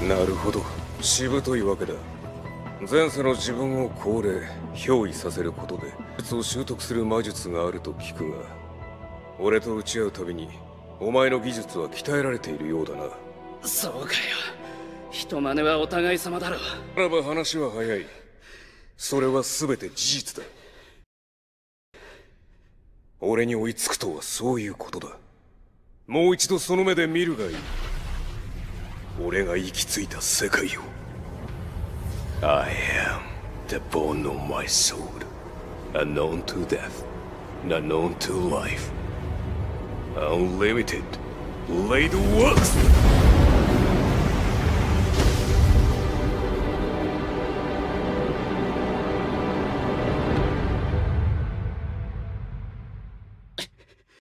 なるほど。しぶといわけだ。前世の自分を高齢憑依させることで術を習得する魔術があると聞くが俺と打ち合うたびにお前の技術は鍛えられているようだな。そうかよ。人真似はお互い様だろならば話は早い。それは全て事実だ。俺に追いつくとはそういうことだ。もう一度その目で見るがいい俺が行き着いた世界を I am the bone of my soul unknown to death unknown to life unlimited laid works